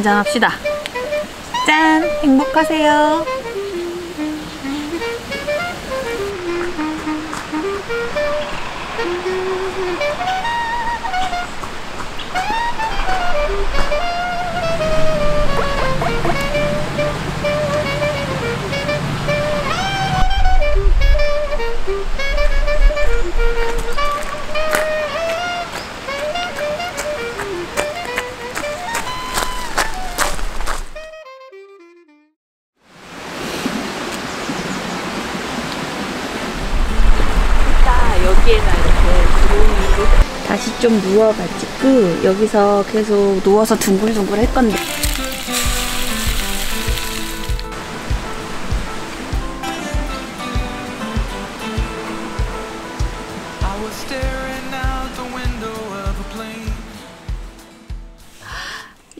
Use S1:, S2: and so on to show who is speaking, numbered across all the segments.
S1: 한잔합시다. 짠! 행복하세요. 다시 좀 누워가지고 여기서 계속 누워서 둥글둥글 할 건데.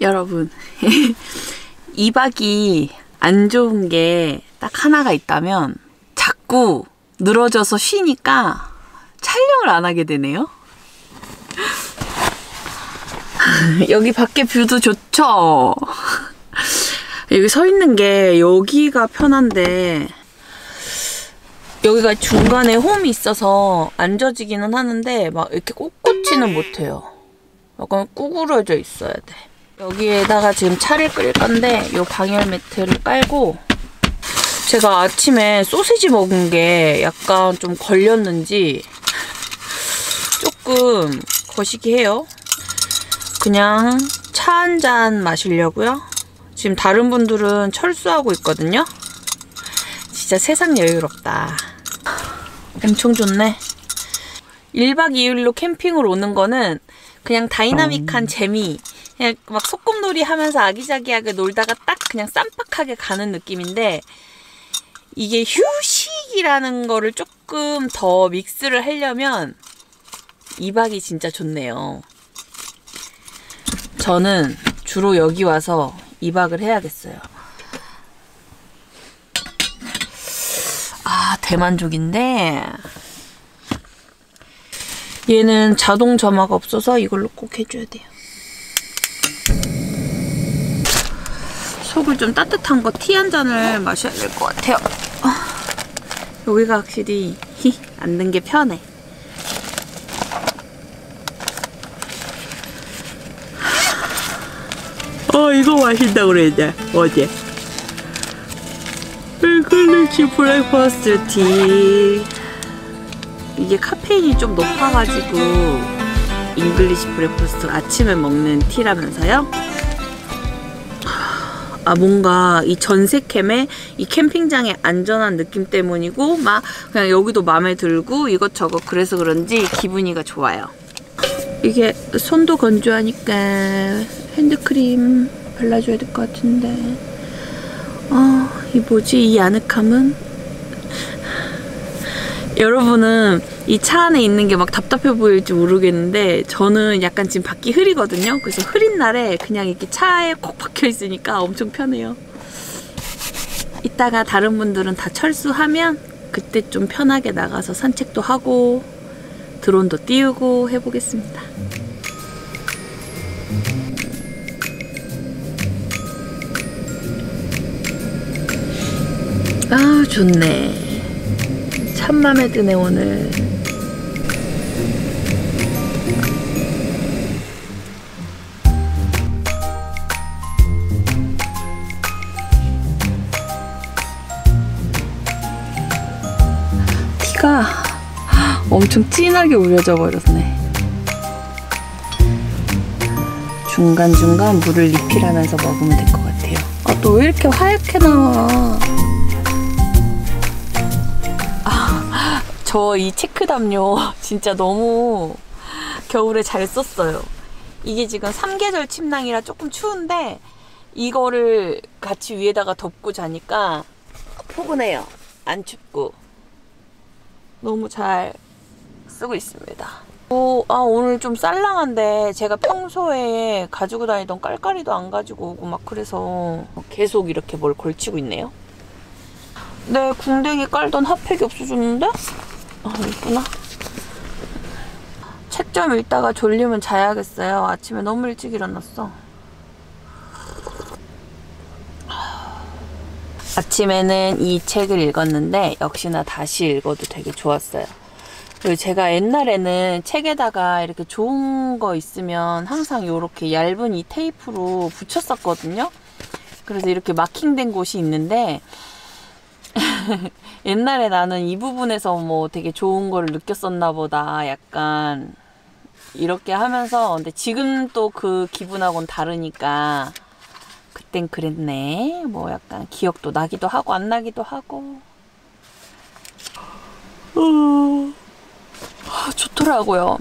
S1: 여러분 2박이 안 좋은 게 딱 하나가 있다면 자꾸 늘어져서 쉬니까 촬영을 안 하게 되네요. 여기 밖에 뷰도 좋죠. 여기 서 있는 게 여기가 편한데 여기가 중간에 홈이 있어서 앉아지기는 하는데 막 이렇게 꼿꼿지는 못해요. 약간 구부러져 있어야 돼. 여기에다가 지금 차를 끓일 건데 요 방열 매트를 깔고 제가 아침에 소시지 먹은 게 약간 좀 걸렸는지 조금 거시기 해요. 그냥 차 한 잔 마시려고요. 지금 다른 분들은 철수하고 있거든요. 진짜 세상 여유롭다. 엄청 좋네. 1박 2일로 캠핑을 오는 거는 그냥 다이나믹한 재미, 그냥 막 소꿉놀이 하면서 아기자기하게 놀다가 딱 그냥 쌈박하게 가는 느낌인데 이게 휴식이라는 거를 조금 더 믹스를 하려면 2박이 진짜 좋네요. 저는 주로 여기 와서 2박을 해야겠어요. 아, 대만족인데 얘는 자동 점화가 없어서 이걸로 꼭 해줘야 돼요. 속을 좀 따뜻한 거 tea 한 잔을 마셔야 될 것 같아요. 아, 여기가 확실히 히, 앉는 게 편해. 마신다고 그랬는데, 어제. English breakfast tea. 이게 카페인이 좀 높아가지고, English breakfast 아침에 먹는 tea라면서요? 아 뭔가 이 전세캠에 이 캠핑장의 안전한 느낌 때문이고 막 그냥 여기도 마음에 들고 이것저것 그래서 그런지 기분이가 좋아요. 이게 손도 건조하니까 핸드크림 발라줘야 될 것 같은데 어, 이 뭐지 이 아늑함은 여러분은 이 차 안에 있는 게 막 답답해 보일지 모르겠는데 저는 약간 지금 밖이 흐리거든요. 그래서 흐린 날에 그냥 이렇게 차에 콕 박혀 있으니까 엄청 편해요. 이따가 다른 분들은 다 철수하면 그때 좀 편하게 나가서 산책도 하고 드론도 띄우고 해보겠습니다. 아 좋네. 참 맘에 드네 오늘. 티가 엄청 진하게 우려져 버렸네. 중간중간 물을 리필하면서 먹으면 될 것 같아요. 아, 또 왜 이렇게 하얗게 나와? 저 이 체크 담요 진짜 너무 겨울에 잘 썼어요. 이게 지금 3계절 침낭이라 조금 추운데 이거를 같이 위에다가 덮고 자니까 포근해요. 안 춥고. 너무 잘 쓰고 있습니다. 오, 아, 오늘 좀 쌀랑한데 제가 평소에 가지고 다니던 깔깔이도 안 가지고 오고 막 그래서 계속 이렇게 뭘 걸치고 있네요. 네, 궁뎅이 깔던 핫팩이 없어졌는데? 아, 있구나. 책 좀 읽다가 졸리면 자야겠어요. 아침에 너무 일찍 일어났어. 아침에는 이 책을 읽었는데 역시나 다시 읽어도 되게 좋았어요. 그리고 제가 옛날에는 책에다가 이렇게 좋은 거 있으면 항상 이렇게 얇은 이 테이프로 붙였었거든요. 그래서 이렇게 마킹된 곳이 있는데 옛날에 나는 이 부분에서 뭐 되게 좋은 거를 느꼈었나 보다 약간. 이렇게 하면서 근데 지금 또 그 기분하고는 다르니까 그땐 그랬네. 뭐 약간 기억도 나기도 하고 안 나기도 하고. 어, 아, 좋더라고요.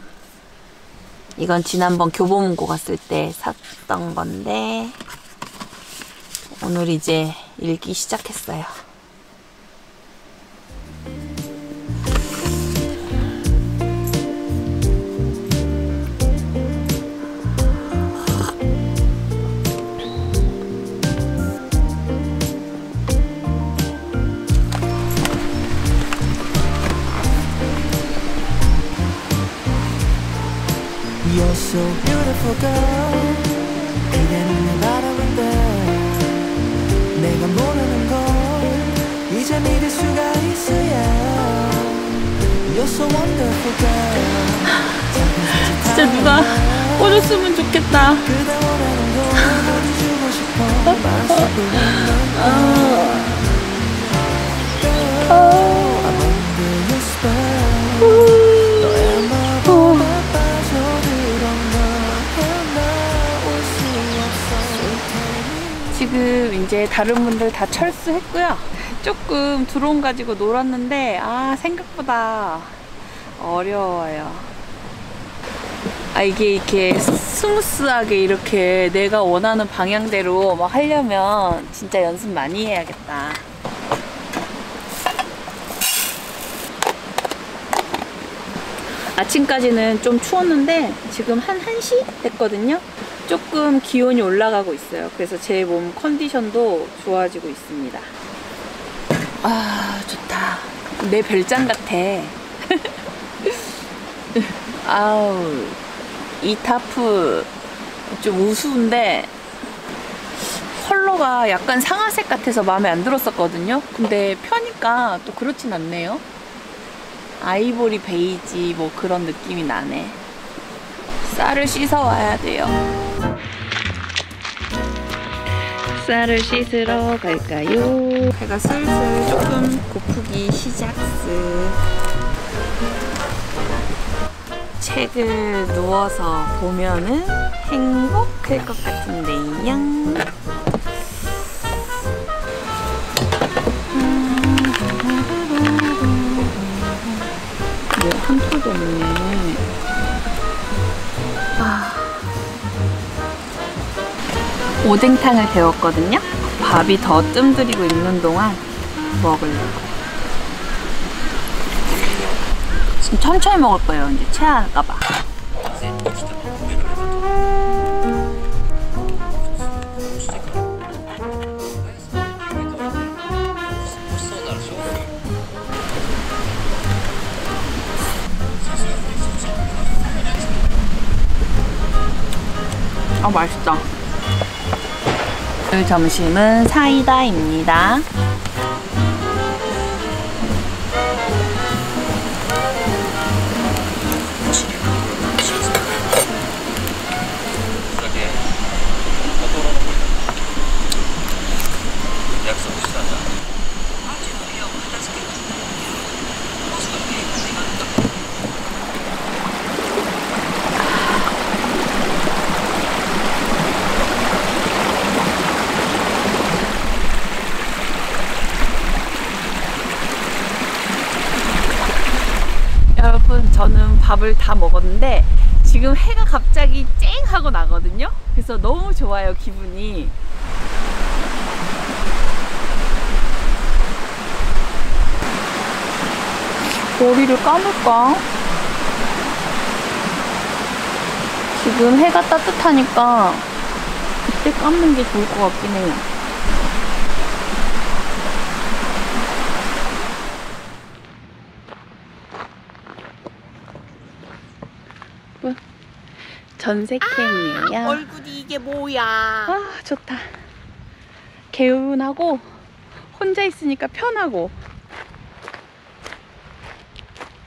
S1: 이건 지난번 교보문고 갔을 때 샀던 건데 오늘 이제 읽기 시작했어요
S2: go.
S1: 지금 이제 다른 분들 다 철수했고요. 조금 드론 가지고 놀았는데 아 생각보다 어려워요. 아 이게 이렇게 스무스하게 이렇게 내가 원하는 방향대로 막 하려면 진짜 연습 많이 해야겠다. 아침까지는 좀 추웠는데 지금 한 1시 됐거든요. 조금 기온이 올라가고 있어요. 그래서 제 몸 컨디션도 좋아지고 있습니다. 아, 좋다. 내 별장 같아. 아우, 이 타프 좀 우스운데 컬러가 약간 상아색 같아서 마음에 안 들었었거든요. 근데 펴니까 또 그렇진 않네요. 아이보리 베이지 뭐 그런 느낌이 나네. 쌀을 씻어 와야 돼요. 쌀을 씻으러 갈까요? 배가 슬슬 조금 고프기 시작스. 책을 누워서 보면은 행복할 것 같은데요. 오뎅탕을 데웠거든요. 밥이 더 뜸들이고 있는 동안 먹으려고. 지금 천천히 먹을 거예요. 이제 체할까봐. 아 맛있다. 오늘 점심은 사이다입니다. 여러분 저는 밥을 다 먹었는데 지금 해가 갑자기 쨍 하고 나거든요. 그래서 너무 좋아요 기분이. 머리를 감을까? 지금 해가 따뜻하니까 그때 감는 게 좋을 것 같긴 해요. 전색캠이에요.
S3: 얼굴이 이게 뭐야?
S1: 아 좋다 개운하고 혼자 있으니까 편하고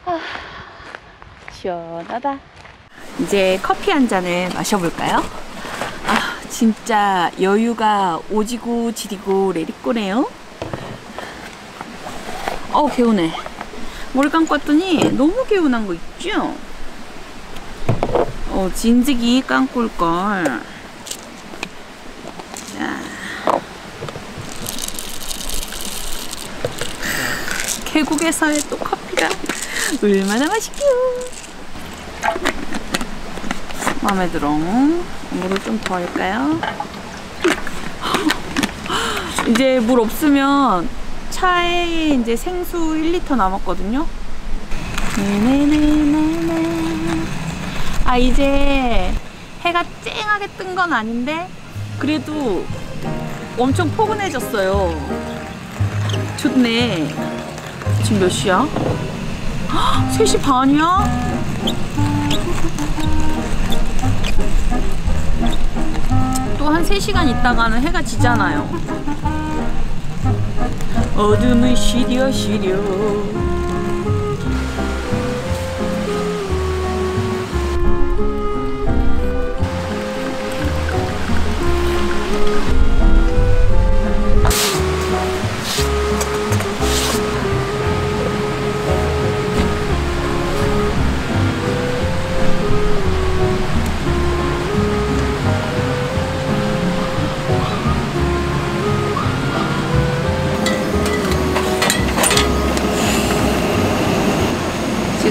S1: 아 시원하다 이제 커피 한 잔을 마셔볼까요? 아 진짜 여유가 오지고 지리고 레리꼬네요 어 개운해 머리 감고 왔더니 너무 개운한 거 있죠? 어 진즉이 올걸 자. 계곡에서의 또 커피가 얼마나 맛있게요. 마음에 들어. 물을 좀 더 할까요? 이제 물 없으면 차에 이제 생수 1리터 남았거든요. 네네네네네. 아 이제 해가 쨍하게 뜬 건 아닌데 그래도 엄청 포근해졌어요. 좋네. 지금 몇 시야? 헉, 3시 반이야? 또 한 3시간 있다가는 해가 지잖아요. 어둠은 시려 시려.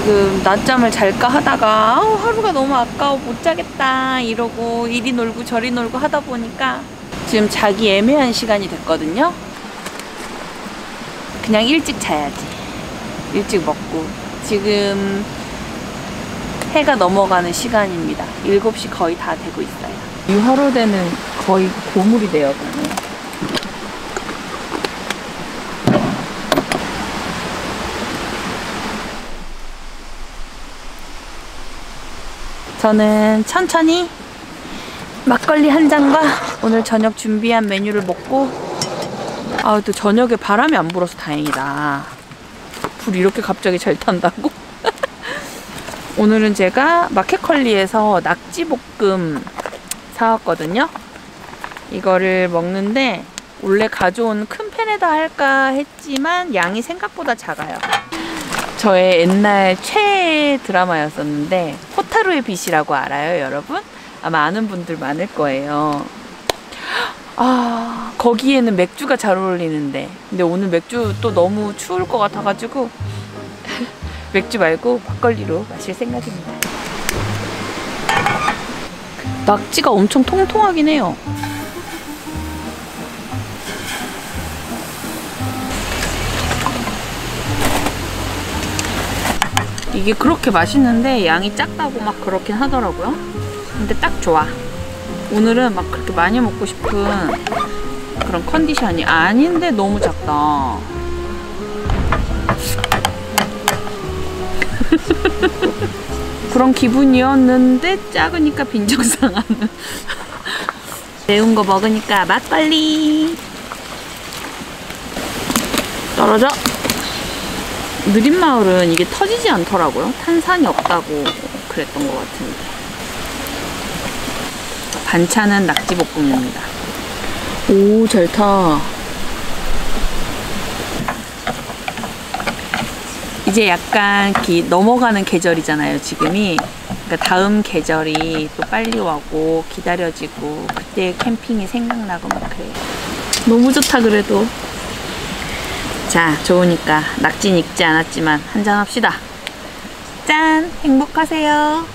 S1: 지금 낮잠을 잘까 하다가 아우, 하루가 너무 아까워 못 자겠다 이러고 이리 놀고 저리 놀고 하다 보니까 지금 자기 애매한 시간이 됐거든요. 그냥 일찍 자야지. 일찍 먹고 지금 해가 넘어가는 시간입니다. 7시 거의 다 되고 있어요. 유하로대는 거의 고물이 되어가네요. 저는 천천히 막걸리 한 잔과 오늘 저녁 준비한 메뉴를 먹고 아 또 저녁에 바람이 안 불어서 다행이다. 불 이렇게 갑자기 잘 탄다고? 오늘은 제가 마켓컬리에서 낙지볶음 사왔거든요. 이거를 먹는데 원래 가져온 큰 팬에다 할까 했지만 양이 생각보다 작아요. 저의 옛날 최애 드라마였었는데 호타루의 빛이라고 알아요, 여러분? 아마 아는 분들 많을 거예요. 아, 거기에는 맥주가 잘 어울리는데. 근데 오늘 맥주 또 너무 추울 것 같아가지고 맥주 말고 막걸리로 마실 생각입니다. 낙지가 엄청 통통하긴 해요. 이게 그렇게 맛있는데 양이 작다고 막 그렇긴 하더라고요. 근데 딱 좋아. 오늘은 막 그렇게 많이 먹고 싶은 그런 컨디션이 아닌데 너무 작다. 그런 기분이었는데 작으니까 빈정상하는. 매운 거 먹으니까 막걸리. 떨어져. 느린 마을은 이게 터지지 않더라고요. 탄산이 없다고 그랬던 것 같은데. 반찬은 낙지볶음입니다. 오, 잘 타. 이제 약간 기, 넘어가는 계절이잖아요, 지금이. 그러니까 다음 계절이 또 빨리 와고 기다려지고 그때 캠핑이 생각나고 막 그래요. 너무 좋다 그래도. 자, 좋으니까 낙진 익지 않았지만 한잔 합시다. 짠! 행복하세요.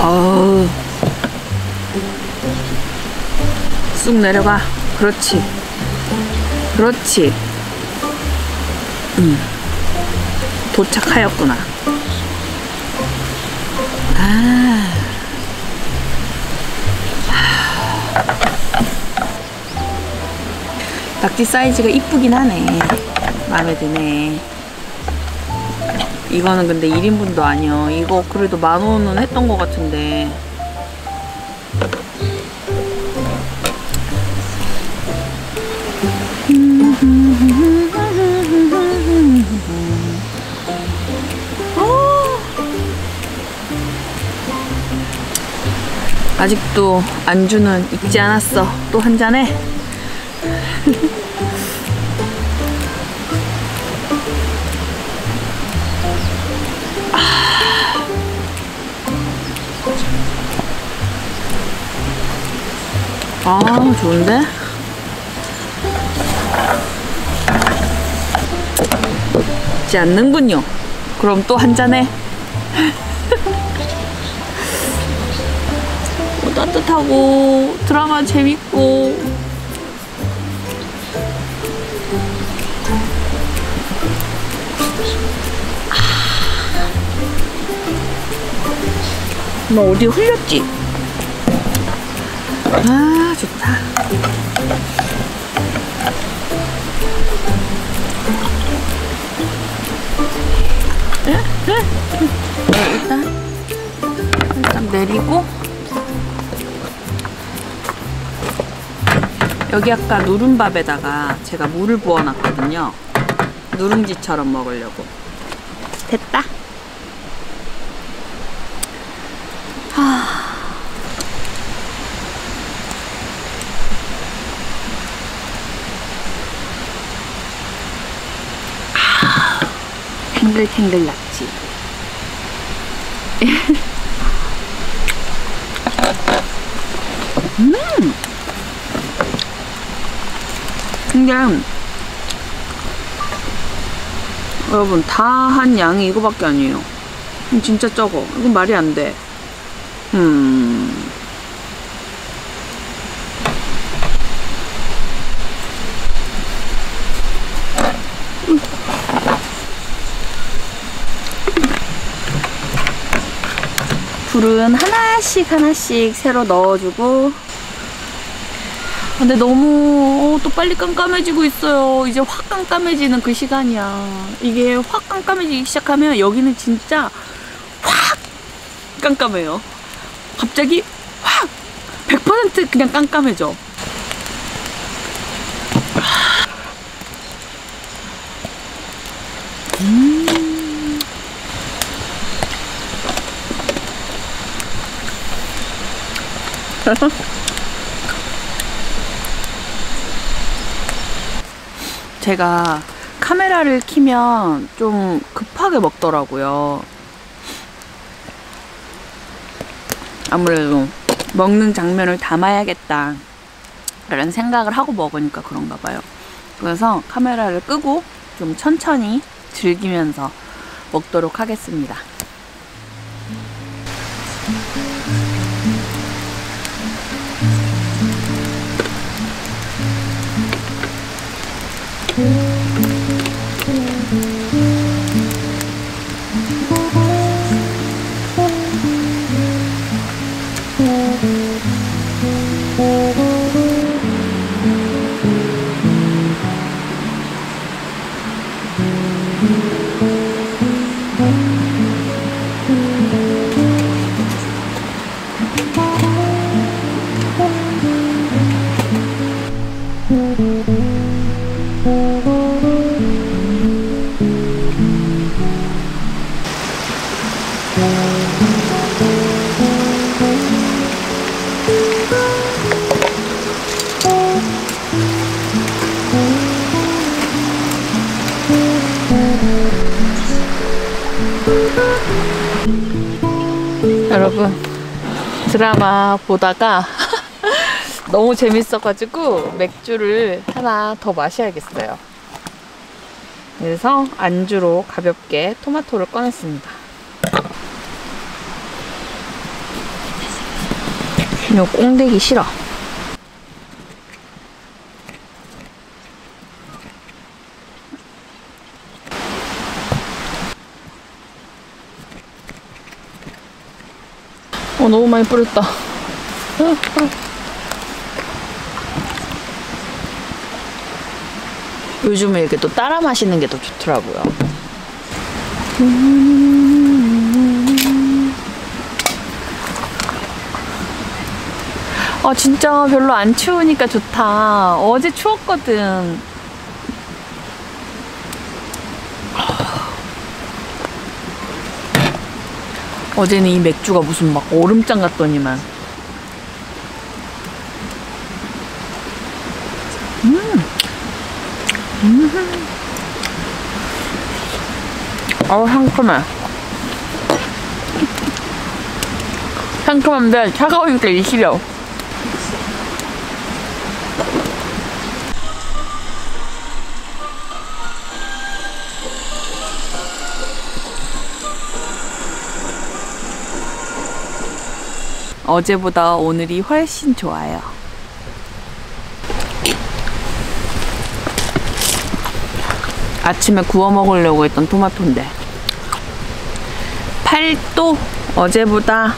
S1: 어우. 쑥 내려가. 그렇지. 그렇지. 음. 도착하였구나. 아. 낙지 사이즈가 이쁘긴 하네. 마음에 드네. 이거는 근데 1인분도 아니야. 이거 그래도 만 원은 했던 것 같은데. 아직도 안주는 익지 않았어. 또 한 잔해. 아, 좋은데? 있지 않는군요. 그럼 또 한 잔해. 뭐 따뜻하고 드라마 재밌고 아. 너 어디 흘렸지? 아 좋다. 네, 일단 일단 내리고 여기 아까 누른밥에다가 제가 물을 부어놨거든요. 누룽지처럼 먹으려고. 됐다. 탱글탱글 낙지. 음! 근데 여러분 다 한 양이 이거밖에 아니에요. 진짜 적어. 이건 말이 안 돼. 음. 불은 하나씩 하나씩 새로 넣어주고 근데 너무 어, 또 빨리 깜깜해지고 있어요. 이제 확 깜깜해지는 그 시간이야. 이게 확 깜깜해지기 시작하면 여기는 진짜 확 깜깜해요. 갑자기 확 100% 그냥 깜깜해져 제가 카메라를 키면 좀 급하게 먹더라고요. 아무래도 먹는 장면을 담아야겠다. 라는 생각을 하고 먹으니까 그런가 봐요. 그래서 카메라를 끄고 좀 천천히 즐기면서 먹도록 하겠습니다. 여러분 드라마 보다가 너무 재밌어가지고 맥주를 하나 더 마셔야겠어요. 그래서 안주로 가볍게 토마토를 꺼냈습니다. 이거 꽁대기 싫어. 어, 너무 많이 뿌렸다. 요즘에 이렇게 또 따라 마시는 게 더 좋더라고요. 아, 진짜 별로 안 추우니까 좋다. 어제 추웠거든. 어제는 이 맥주가 무슨 막 얼음장 같더니만. 어우 상큼해. 상큼한데 차가우니까 이 시려 어제보다 오늘이 훨씬 좋아요. 아침에 구워 먹으려고 했던 토마토인데 8도 어제보다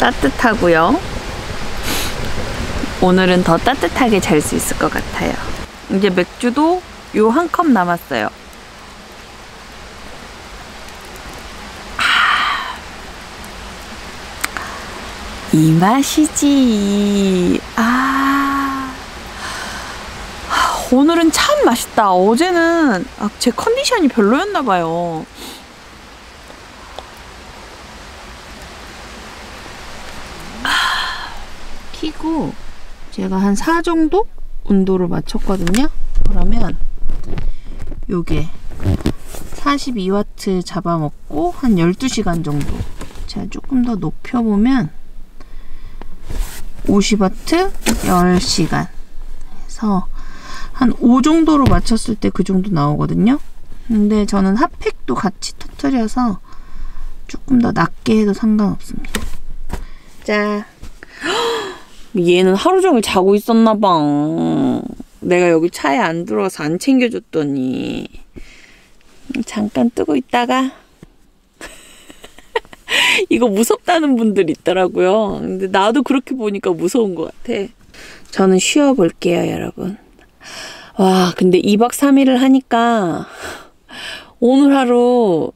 S1: 따뜻하고요. 오늘은 더 따뜻하게 잘 수 있을 것 같아요. 이제 맥주도 요 한 컵 남았어요. 아, 이 맛이지. 아. 오늘은 참 맛있다. 어제는 아, 제 컨디션이 별로였나 봐요. 아, 키고 제가 한 4 정도 온도를 맞췄거든요. 그러면 요게 42와트 잡아먹고 한 12시간 정도 제가 조금 더 높여보면 50와트 10시간 해서 한 5 정도로 맞췄을 때 그 정도 나오거든요. 근데 저는 핫팩도 같이 터트려서 조금 더 낮게 해도 상관없습니다. 자. 얘는 하루 종일 자고 있었나 봐. 내가 여기 차에 안 들어와서 안 챙겨줬더니 잠깐 뜨고 있다가 이거 무섭다는 분들 있더라고요. 근데 나도 그렇게 보니까 무서운 것 같아. 저는 쉬어볼게요, 여러분. 와, 근데 2박 3일을 하니까 오늘 하루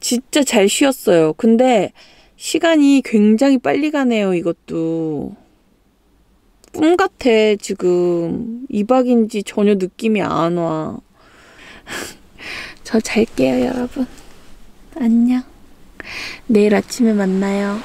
S1: 진짜 잘 쉬었어요. 근데 시간이 굉장히 빨리 가네요, 이것도. 꿈 같아, 지금. 2박인지 전혀 느낌이 안 와. 저 잘게요, 여러분. 안녕. 내일 아침에 만나요.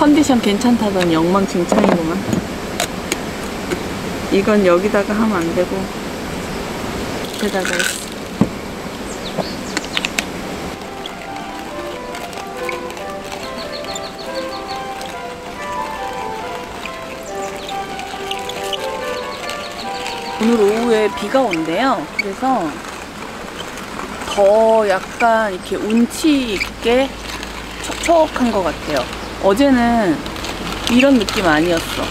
S1: 컨디션 괜찮다더니 엉망진창이구만. 이건 여기다가 하면 안 되고, 밑에다가 했어. 오늘 오후에 비가 온대요. 그래서 더 약간 이렇게 운치 있게 촉촉한 것 같아요. 어제는 이런 느낌 아니었어.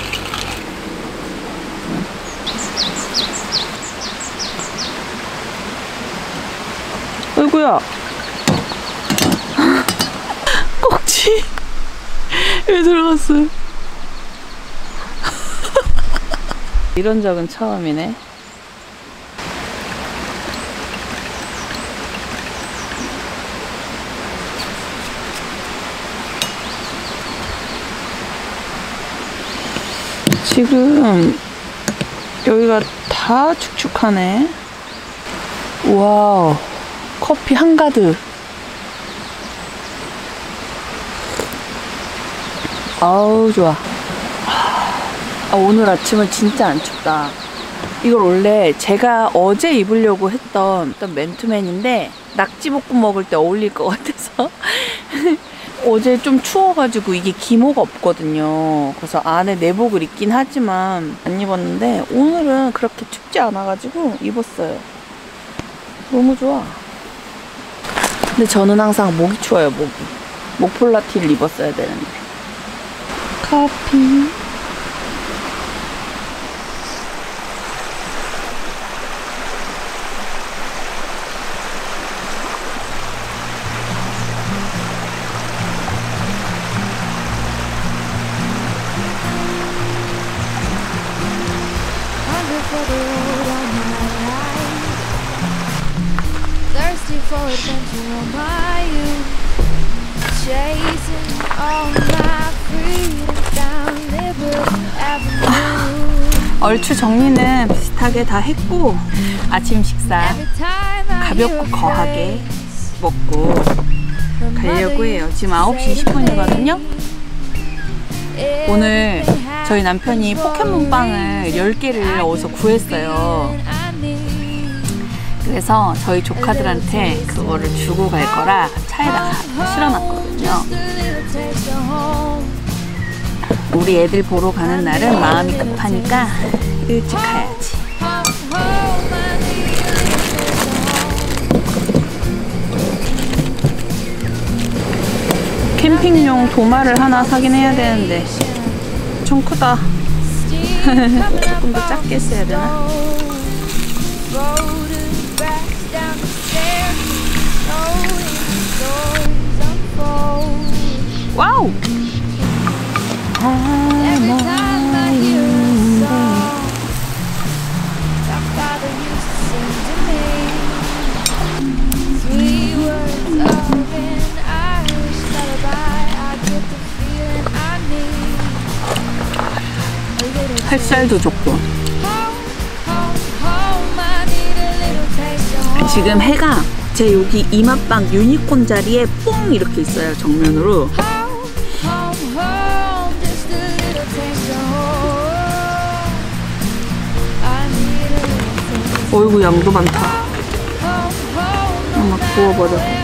S1: 어이구야. 꼭지. 왜 들어갔어요? 이런 적은 처음이네. 지금 여기가 다 축축하네. 와우, 커피 한가득. 아우, 좋아. 아, 오늘 아침은 진짜 안 춥다. 이걸 원래 제가 어제 입으려고 했던 어떤 맨투맨인데 낙지볶음 먹을 때 어울릴 것 같아서
S4: 어제 좀 추워가지고 이게 기모가 없거든요. 그래서 안에 내복을 입긴 하지만 안 입었는데 오늘은 그렇게 춥지 않아가지고 입었어요. 너무 좋아. 근데 저는 항상 목이 추워요, 목이. 목폴라티를 입었어야 되는데. 커피. 얼추 정리는 비슷하게 다 했고 아침 식사 가볍고 거하게 먹고 가려고 해요. 지금
S1: used to
S4: 9시
S1: say to
S4: 10분이거든요.
S1: me,
S4: 오늘
S1: "Everything
S4: 저희 남편이 포켓몬빵을
S1: a reason.
S4: 10개를
S1: I
S4: 어디서 구했어요. 그래서 저희 조카들한테 그거를 주고 갈 거라 차에다가 실어놨거든요. 우리 애들 보러 가는 날은 마음이 급하니까 일찍 가야지. 캠핑용 도마를 하나 사긴 해야 되는데 좀 크다. 조금 더 작게 했어야 되나?
S1: Photographs
S4: 햇살도 좋고. 지금 해가 제 여기 이마빵 유니콘 자리에 뽕 이렇게 있어요 정면으로 어이구 양도 많다. 엄마 구워버려